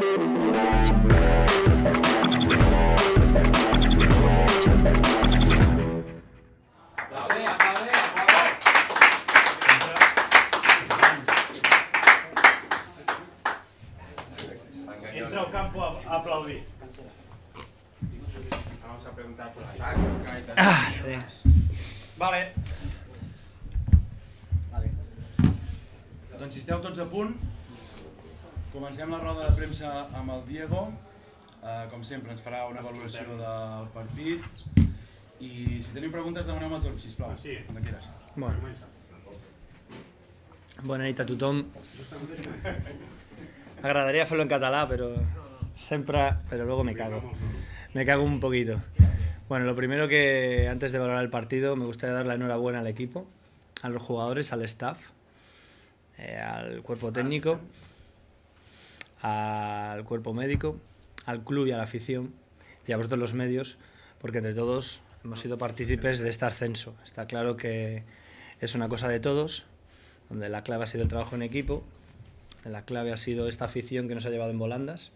Entra al campo a, aplaudir. Vamos a preguntar por ataque. Vale. Doncs si esteu tots a punt, comencem la roda de premsa amb el Diego. Uh, com sempre, ens farà una valoració del partit. I si teniu preguntes, demaneu-me a tots, sisplau. Sí. Quan quieras. Bueno. Bona nit a tothom. Agradaría hacerlo en catalán, pero siempre, pero luego me cago. Me cago un poquito. Bueno, lo primero que antes de valorar el partido me gustaría dar la enhorabuena al equipo, a los jugadores, al staff, eh, al cuerpo técnico, al cuerpo médico, al club y a la afición y a vosotros los medios, porque entre todos hemos sido partícipes de este ascenso. Está claro que es una cosa de todos, donde la clave ha sido el trabajo en equipo, la clave ha sido esta afición que nos ha llevado en volandas,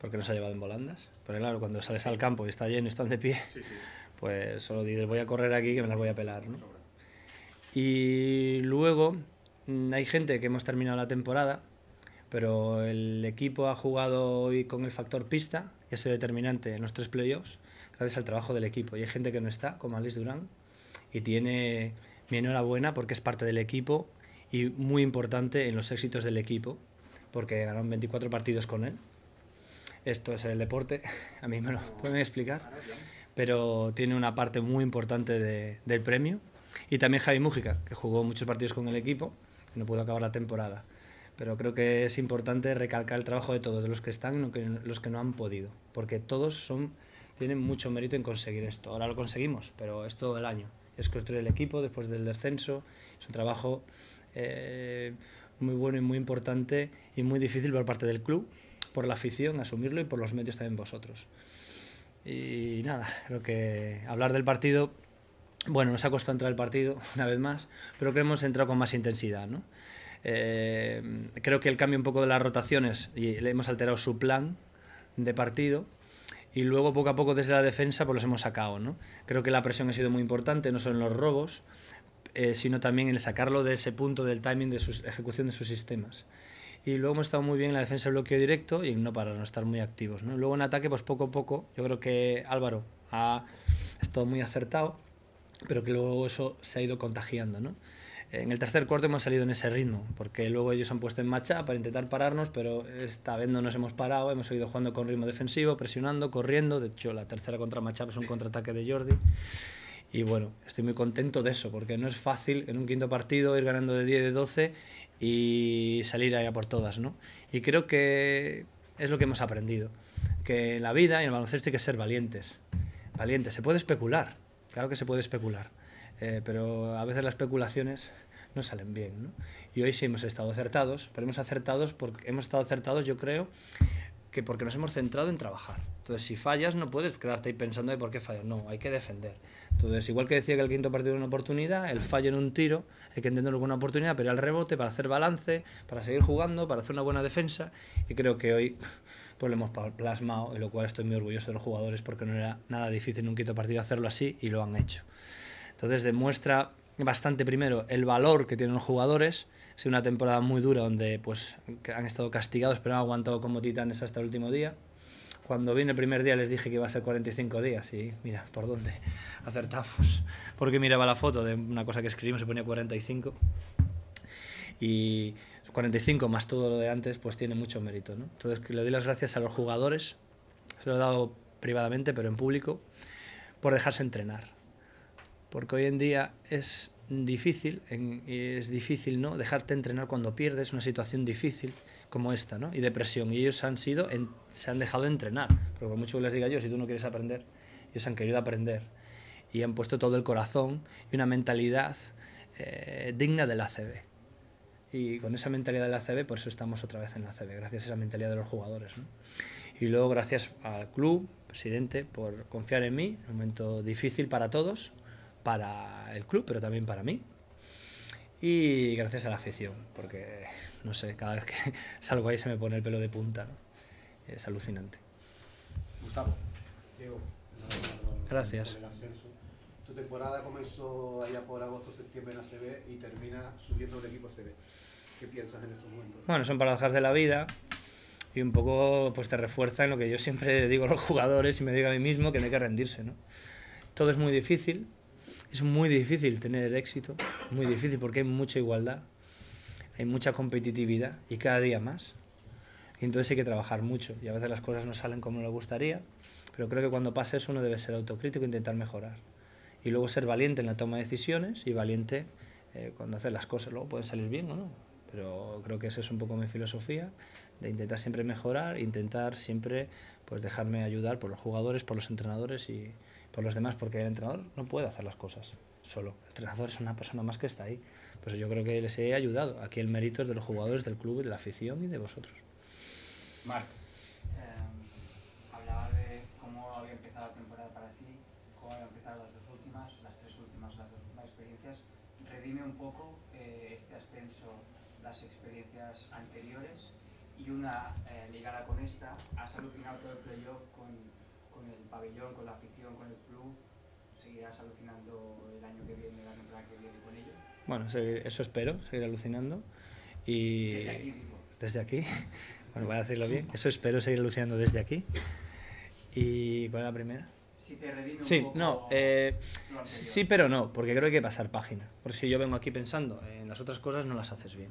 porque nos ha llevado en volandas. Pero claro, cuando sales al campo y está lleno y están de pie, pues solo dices, voy a correr aquí que me las voy a pelar. ¿no? Y luego mm, hay gente que hemos terminado la temporada, pero el equipo ha jugado hoy con el factor pista y ha sido determinante en los tres playoffs gracias al trabajo del equipo. Y hay gente que no está, como Alice Durán, y tiene mi enhorabuena porque es parte del equipo y muy importante en los éxitos del equipo, porque ganaron 24 partidos con él. Esto es el deporte, a mí me lo pueden explicar, pero tiene una parte muy importante de- del premio. Y también Javi Mújica, que jugó muchos partidos con el equipo, que no pudo acabar la temporada. Pero creo que es importante recalcar el trabajo de todos, de los que están y los que no han podido, porque todos son, tienen mucho mérito en conseguir esto. Ahora lo conseguimos, pero es todo el año. Es construir el equipo después del descenso, es un trabajo eh, muy bueno y muy importante y muy difícil por parte del club, por la afición, asumirlo y por los medios también vosotros. Y nada, creo que hablar del partido, bueno, nos ha costado entrar el partido una vez más, pero creo que hemos entrado con más intensidad, ¿no? Eh, creo que el cambio un poco de las rotaciones y le hemos alterado su plan de partido y luego poco a poco desde la defensa pues los hemos sacado, ¿no? Creo que la presión ha sido muy importante, no solo en los robos, eh, sino también en sacarlo de ese punto del timing de su ejecución de sus sistemas. Y luego hemos estado muy bien en la defensa del bloqueo directo y no para no estar muy activos. ¿no? Luego en ataque, pues poco a poco, yo creo que Álvaro ha estado muy acertado, pero que luego eso se ha ido contagiando. ¿no? En el tercer cuarto hemos salido en ese ritmo, porque luego ellos han puesto en marcha para intentar pararnos, pero esta vez no nos hemos parado, hemos seguido jugando con ritmo defensivo, presionando, corriendo. De hecho, la tercera contra Machap es un contraataque de Jordi. Y bueno, estoy muy contento de eso, porque no es fácil en un quinto partido ir ganando de 10, de 12 y salir allá por todas, ¿no? Y creo que es lo que hemos aprendido, que en la vida y en el baloncesto hay que ser valientes. Valientes, se puede especular, claro que se puede especular, eh, pero a veces las especulaciones no salen bien, ¿no? Y hoy sí hemos estado acertados, pero hemos acertados porque hemos estado acertados, yo creo, que porque nos hemos centrado en trabajar. Entonces, si fallas, no puedes quedarte ahí pensando de por qué fallas. No, hay que defender. Entonces, igual que decía que el quinto partido era una oportunidad, el fallo en un tiro, hay que entenderlo como una oportunidad, pero al rebote, para hacer balance, para seguir jugando, para hacer una buena defensa. Y creo que hoy pues lo hemos plasmado, y lo cual estoy muy orgulloso de los jugadores porque no era nada difícil en un quinto partido hacerlo así y lo han hecho. Entonces, demuestra bastante primero el valor que tienen los jugadores. Ha sido una temporada muy dura donde pues han estado castigados, pero han aguantado como titanes hasta el último día. Cuando vine el primer día les dije que iba a ser 45 días y mira, ¿por dónde acertamos? Porque miraba la foto de una cosa que escribimos y ponía 45. Y 45 más todo lo de antes, pues tiene mucho mérito. ¿no? Entonces, le doy las gracias a los jugadores, se lo he dado privadamente, pero en público, por dejarse entrenar. Porque hoy en día es difícil, en, es difícil ¿no? dejarte entrenar cuando pierdes una situación difícil como esta, ¿no? y de presión. Y ellos han sido, en, se han dejado entrenar. Pero por mucho que les diga yo, si tú no quieres aprender, ellos han querido aprender. Y han puesto todo el corazón y una mentalidad eh, digna del ACB. Y con esa mentalidad del ACB, por eso estamos otra vez en la ACB, gracias a esa mentalidad de los jugadores. ¿no? Y luego gracias al club, presidente, por confiar en mí, un momento difícil para todos, para el club, pero también para mí. Y gracias a la afición, porque, no sé, cada vez que salgo ahí se me pone el pelo de punta. ¿no? es alucinante. Gustavo. Diego, Gracias. por el ascenso. Tu temporada comenzó allá por agosto-septiembre en ACB y termina subiendo el equipo CB. ¿Qué piensas en estos momentos? Bueno, son paradojas de la vida y un poco pues te refuerza en lo que yo siempre digo a los jugadores y me digo a mí mismo que no hay que rendirse, ¿no? Todo es muy difícil, es muy difícil tener éxito, muy difícil porque hay mucha igualdad, hay mucha competitividad y cada día más. Entonces hay que trabajar mucho y a veces las cosas no salen como le gustaría, pero creo que cuando pasa eso uno debe ser autocrítico e intentar mejorar. Y luego ser valiente en la toma de decisiones y valiente eh, cuando haces las cosas. Luego pueden salir bien o no, pero creo que esa es un poco mi filosofía, de intentar siempre mejorar, intentar siempre pues dejarme ayudar por los jugadores, por los entrenadores y por los demás, porque el entrenador no puede hacer las cosas solo. El entrenador es una persona más que está ahí. Pues yo creo que les he ayudado. Aquí el mérito es de los jugadores, del club, de la afición y de vosotros. Marc. Eh, hablaba de cómo había empezado la temporada para ti, cómo habían empezado las dos últimas, las tres últimas, las dos últimas experiencias. Redime un poco eh, este ascenso, las experiencias anteriores y una eh, ligada con esta. Has alucinado todo el playoff con, pabellón, con la afición, con el club. ¿Seguirás alucinando el año que viene, la temporada que viene con ello? Bueno, eso espero, seguir alucinando. Y Desde aquí, digo. desde aquí, bueno, voy a decirlo bien, eso espero seguir alucinando desde aquí. ¿Y cuál es la primera? Si te redime un Sí, poco no, eh, sí, pero no, porque creo que hay que pasar página. Porque si yo vengo aquí pensando en las otras cosas, no las haces bien.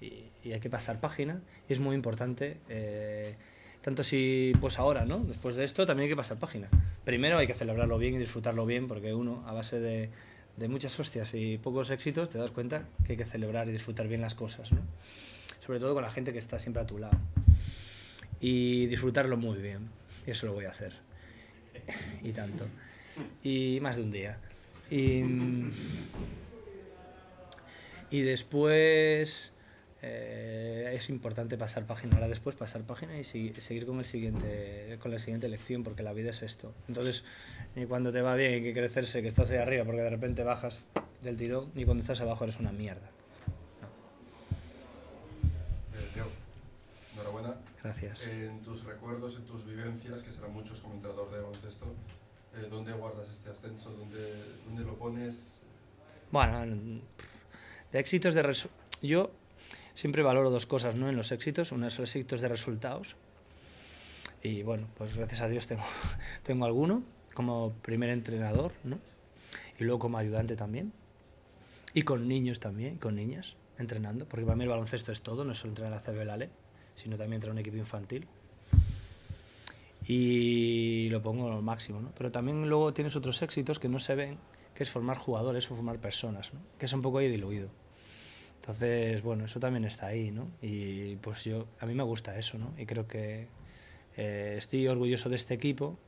Y, y hay que pasar página, y es muy importante. eh, tanto si, pues ahora, ¿no? Después de esto, también hay que pasar página. Primero hay que celebrarlo bien y disfrutarlo bien, porque uno, a base de, muchas hostias y pocos éxitos, te das cuenta que hay que celebrar y disfrutar bien las cosas, ¿no? Sobre todo con la gente que está siempre a tu lado. Y disfrutarlo muy bien. Y eso lo voy a hacer y tanto. Y más de un día. Y, y después eh, es importante pasar página. Ahora después pasar página y segui- seguir con, el siguiente, con la siguiente lección, porque la vida es esto. Entonces, ni cuando te va bien hay que crecerse, que estás ahí arriba, porque de repente bajas del tirón, ni cuando estás abajo eres una mierda. Eh, Diego, enhorabuena. Gracias. En tus recuerdos, en tus vivencias, que serán muchos como entrenador de baloncesto, eh, ¿dónde guardas este ascenso? ¿Dónde, dónde lo pones? Bueno, de éxitos de yo siempre valoro dos cosas, ¿no? En los éxitos, uno son los éxitos de resultados y bueno, pues gracias a Dios tengo tengo alguno como primer entrenador, ¿no? Y luego como ayudante también. Y con niños también, con niñas entrenando, porque para mí el baloncesto es todo, no es solo entrenar a CB el Ale, sino también entrenar un equipo infantil. Y lo pongo al máximo, ¿no? Pero también luego tienes otros éxitos que no se ven, que es formar jugadores o formar personas, ¿no? Que es un poco ahí diluido. Entonces, bueno, eso también está ahí, ¿no? Y pues yo, a mí me gusta eso, ¿no? Y creo que eh, estoy orgulloso de este equipo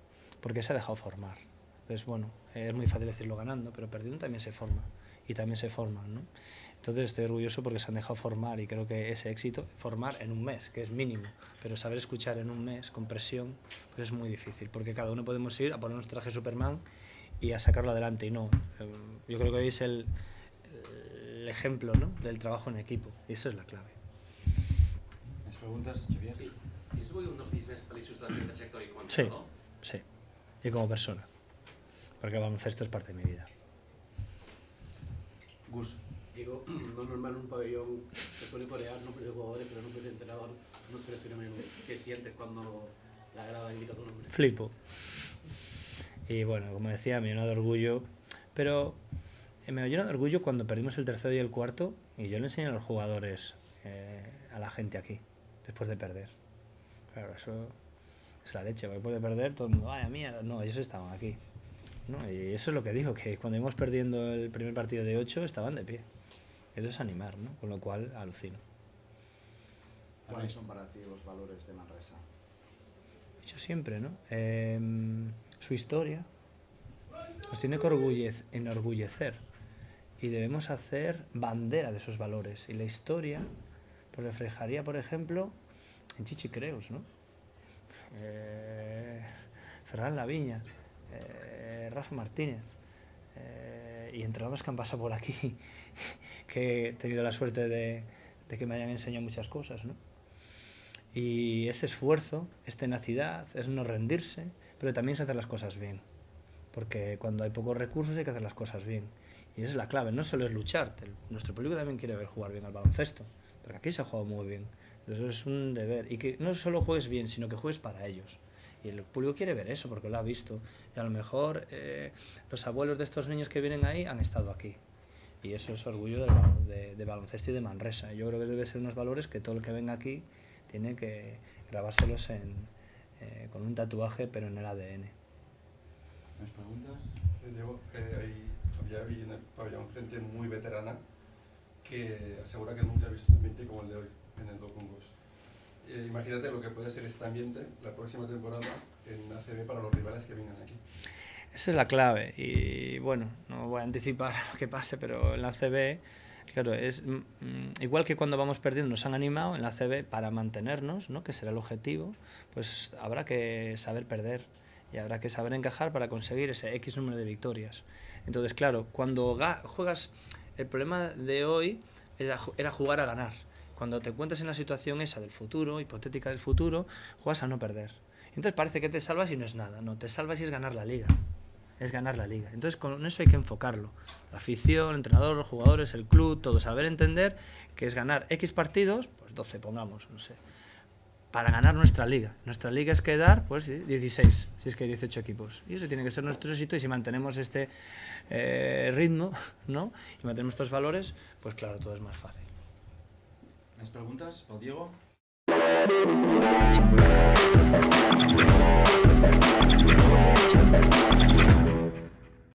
porque se ha dejado formar. Entonces, bueno, es muy fácil decirlo ganando, pero perdiendo también se forma y también se forman, ¿no? Entonces estoy orgulloso porque se han dejado formar y creo que ese éxito, formar en un mes, que es mínimo, pero saber escuchar en un mes con presión, pues es muy difícil, porque cada uno podemos ir a ponernos traje Superman y a sacarlo adelante y no. eh, Yo creo que hoy es el, el ejemplo ¿no? del trabajo en equipo y eso es la clave. Més preguntes, Xavier? Sí. És avui un dels dies més feliços de la meva trajectòria com a Sí. Sí, y como persona, porque baloncesto es parte de mi vida. Gus. Digo, no es normal en un pabellón se suele corear nombres de jugadores, pero nombres de entrenador no suele ser a menudo. ¿Qué sientes cuando la grada indica tu nombre? Flipo. Y bueno, como decía, me llena de orgullo, pero me llena de orgullo cuando perdimos el tercero y el cuarto y yo le enseño a los jugadores, eh, a la gente aquí, después de perder. Claro, eso es la leche, después de perder todo el mundo, vaya mierda, no, ellos estaban aquí. ¿no? Y eso es lo que digo, que cuando íbamos perdiendo el primer partido de ocho estaban de pie. Eso es animar, ¿no? Con lo cual alucino. ¿Cuáles son para ti los valores de Manresa? dicho siempre, ¿no? Em, su historia nos tiene que enorgullecer y debemos hacer bandera de esos valores. Y la historia pues, reflejaría, por ejemplo, en Chichi Creus, ¿no? Eh, Ferran Laviña, eh, Rafa Martínez eh, y entrenadores que han pasado por aquí, que he tenido la suerte de, de que me hayan enseñado muchas cosas, ¿no? Y ese esfuerzo, es tenacidad, es no rendirse, pero también es hacer las cosas bien. Porque cuando hay pocos recursos hay que hacer las cosas bien. Y esa es la clave, no solo es luchar. Nuestro público también quiere ver jugar bien al baloncesto, porque aquí se ha jugado muy bien. Entonces es un deber. Y que no solo juegues bien, sino que juegues para ellos. Y el público quiere ver eso porque lo ha visto. Y a lo mejor eh, los abuelos de estos niños que vienen ahí han estado aquí. Y eso es orgullo ba- de, de baloncesto y de Manresa. Yo creo que debe ser unos valores que todo el que venga aquí tiene que grabárselos en, eh, con un tatuaje, pero en el ADN. Eh, Diego, eh, había vi en el pabellón gente muy veterana que asegura que nunca ha visto un ambiente como el de hoy en el Docungos. Eh, imagínate lo que puede ser este ambiente la próxima temporada en ACB para los rivales que vengan aquí. Esa es la clave. Y bueno, no voy a anticipar lo que pase, pero en la CB, claro, es mm, mm, igual que cuando vamos perdiendo nos han animado, en la CB para mantenernos, ¿no? que será el objetivo, pues habrá que saber perder y habrá que saber encajar para conseguir ese X número de victorias. Entonces, claro, cuando ga- juegas, el problema de hoy era jugar a ganar. Cuando te encuentras en la situación esa del futuro, hipotética del futuro, juegas a no perder. Entonces parece que te salvas y no es nada. No, te salvas y es ganar la liga. Es ganar la liga. Entonces con eso hay que enfocarlo. La afición, el entrenador, los jugadores, el club, todo. Saber entender que es ganar X partidos, pues 12 pongamos, no sé. Para ganar nuestra liga. Nuestra liga es quedar, pues 16, si es que hay 18 equipos. Y eso tiene que ser nuestro éxito y si mantenemos este eh, ritmo, ¿no? Y mantenemos estos valores, pues claro, todo es más fácil. Més preguntes pel Diego?